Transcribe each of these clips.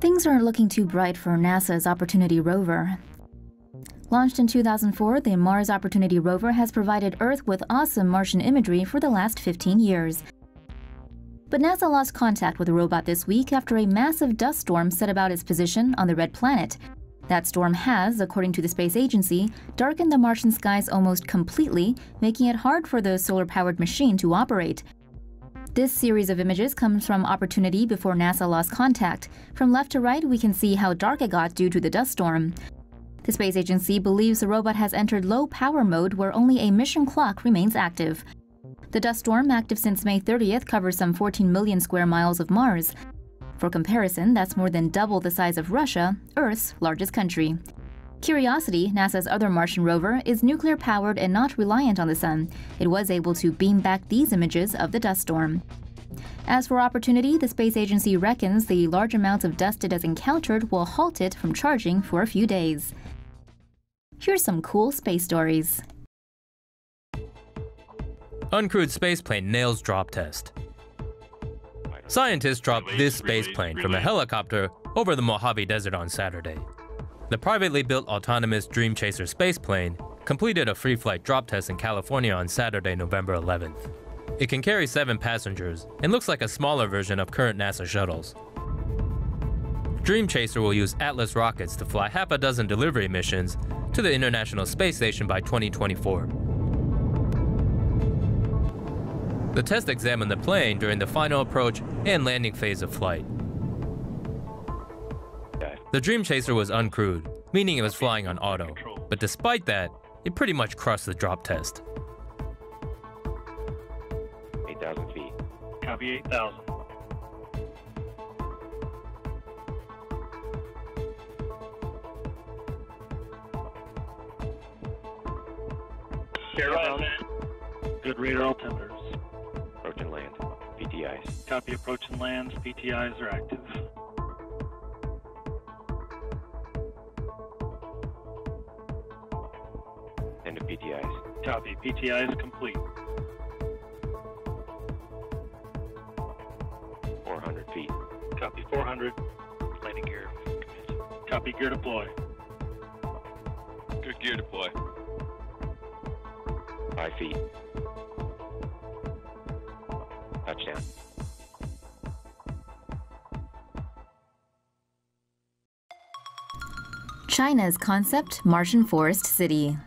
Things aren't looking too bright for NASA's Opportunity rover. Launched in 2004, the Mars Opportunity rover has provided Earth with awesome Martian imagery for the last 15 years. But NASA lost contact with the robot this week after a massive dust storm set about its position on the red planet. That storm has, according to the space agency, darkened the Martian skies almost completely, making it hard for the solar powered machine to operate. This series of images comes from Opportunity before NASA lost contact. From left to right, we can see how dark it got due to the dust storm. The space agency believes the robot has entered low power mode where only a mission clock remains active. The dust storm, active since May 30th, covers some 14 million square miles of Mars. For comparison, that's more than double the size of Russia, Earth's largest country. Curiosity, NASA's other Martian rover, is nuclear powered and not reliant on the sun. It was able to beam back these images of the dust storm. As for Opportunity, the space agency reckons the large amounts of dust it has encountered will halt it from charging for a few days. Here's some cool space stories. Uncrewed spaceplane nails drop test. Scientists dropped this spaceplane from a helicopter over the Mojave Desert on Saturday. The privately built autonomous Dream Chaser spaceplane completed a free flight drop test in California on Saturday, November 11th. It can carry seven passengers and looks like a smaller version of current NASA shuttles. Dream Chaser will use Atlas rockets to fly half a dozen delivery missions to the International Space Station by 2024. The test examined the plane during the final approach and landing phase of flight. The Dream Chaser was uncrewed, meaning it was flying on auto. But despite that, it pretty much crushed the drop test. 8,000 feet. Copy 8,000. Caravan. Good radar altimeters. Approach and land. PTIs. Copy approach and lands. PTIs are active. PTIs. Copy. PTI is complete. 400 feet. Copy 400. Landing gear. Copy gear deploy. Good gear deploy. 5 feet. Touchdown. China's concept Martian Forest City.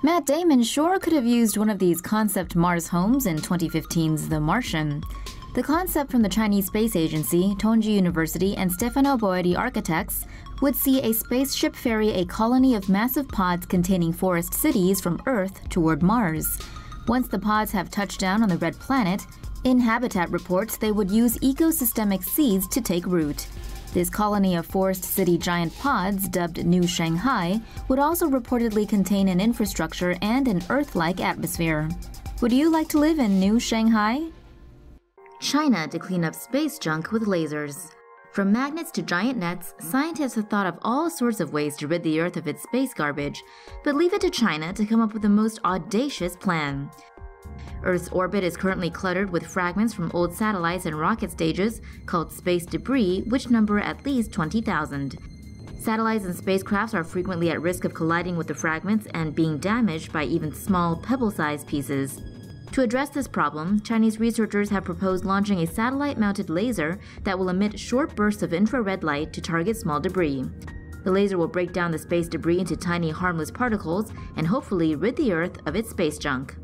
Matt Damon sure could have used one of these concept Mars homes in 2015's The Martian. The concept from the Chinese Space Agency, Tongji University, and Stefano Boeri Architects would see a spaceship ferry a colony of massive pods containing forest cities from Earth toward Mars. Once the pods have touched down on the red planet, Inhabitat reports they would use ecosystemic seeds to take root. This colony of forest city giant pods, dubbed New Shanghai, would also reportedly contain an infrastructure and an Earth like atmosphere. Would you like to live in New Shanghai? China to clean up space junk with lasers. From magnets to giant nets, scientists have thought of all sorts of ways to rid the Earth of its space garbage, but leave it to China to come up with the most audacious plan. Earth's orbit is currently cluttered with fragments from old satellites and rocket stages called space debris, which number at least 20,000. Satellites and spacecrafts are frequently at risk of colliding with the fragments and being damaged by even small pebble sized pieces. To address this problem, Chinese researchers have proposed launching a satellite mounted laser that will emit short bursts of infrared light to target small debris. The laser will break down the space debris into tiny harmless particles and hopefully rid the Earth of its space junk.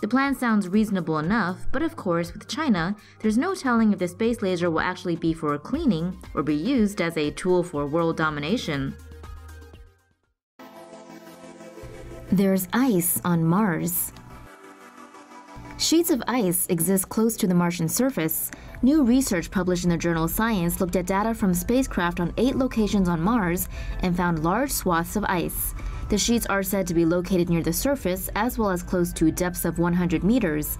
The plan sounds reasonable enough, but of course, with China, there's no telling if the space laser will actually be for cleaning or be used as a tool for world domination. There's ice on Mars. Sheets of ice exist close to the Martian surface. New research published in the journal Science looked at data from spacecraft on eight locations on Mars and found large swaths of ice. The sheets are said to be located near the surface as well as close to depths of 100 meters.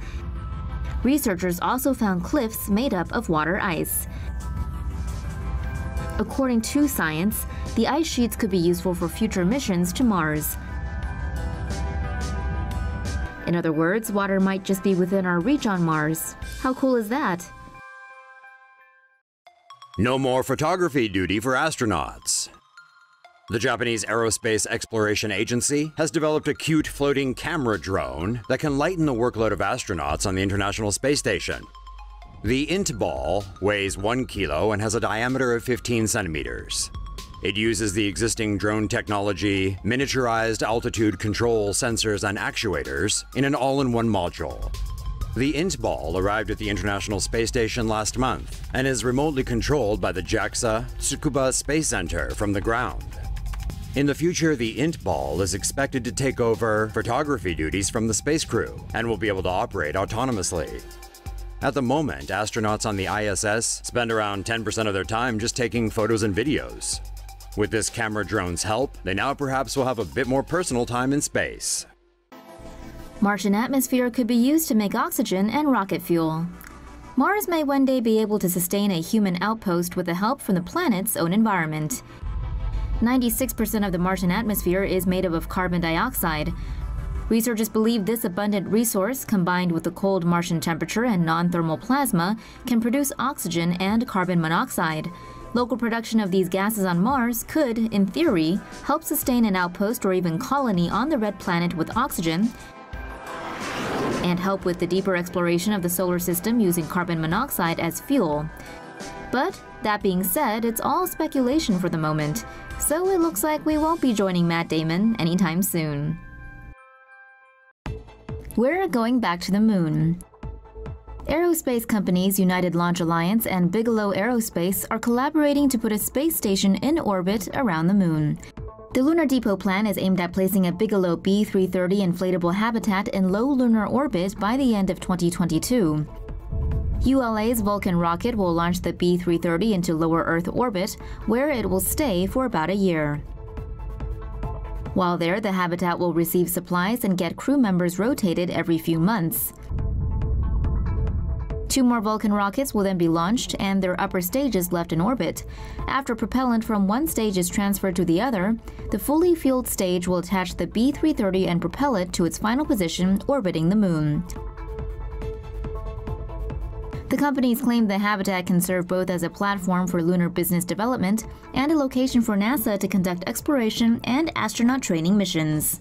Researchers also found cliffs made up of water ice. According to Science, the ice sheets could be useful for future missions to Mars. In other words, water might just be within our reach on Mars. How cool is that? No more photography duty for astronauts. The Japanese Aerospace Exploration Agency has developed a cute floating camera drone that can lighten the workload of astronauts on the International Space Station. The Int-Ball weighs 1 kilo and has a diameter of 15 centimeters. It uses the existing drone technology, miniaturized altitude control sensors and actuators in an all-in-one module. The Int-Ball arrived at the International Space Station last month and is remotely controlled by the JAXA Tsukuba Space Center from the ground. In the future, the Int-Ball is expected to take over photography duties from the space crew and will be able to operate autonomously. At the moment, astronauts on the ISS spend around 10% of their time just taking photos and videos. With this camera drone's help, they now perhaps will have a bit more personal time in space. Martian atmosphere could be used to make oxygen and rocket fuel. Mars may one day be able to sustain a human outpost with the help from the planet's own environment. 96% of the Martian atmosphere is made up of carbon dioxide. Researchers believe this abundant resource, combined with the cold Martian temperature and non thermal plasma, can produce oxygen and carbon monoxide. Local production of these gases on Mars could, in theory, help sustain an outpost or even colony on the red planet with oxygen, and help with the deeper exploration of the solar system using carbon monoxide as fuel. But that being said, it's all speculation for the moment, so it looks like we won't be joining Matt Damon anytime soon. We're going back to the moon. Aerospace companies United Launch Alliance and Bigelow Aerospace are collaborating to put a space station in orbit around the moon. The Lunar Depot plan is aimed at placing a Bigelow B330 inflatable habitat in low lunar orbit by the end of 2022. ULA's Vulcan rocket will launch the B330 into lower Earth orbit, where it will stay for about a year. While there, the habitat will receive supplies and get crew members rotated every few months. Two more Vulcan rockets will then be launched and their upper stages left in orbit. After propellant from one stage is transferred to the other, the fully fueled stage will attach the B-330 and propel it to its final position orbiting the Moon. The companies claim the habitat can serve both as a platform for lunar business development and a location for NASA to conduct exploration and astronaut training missions.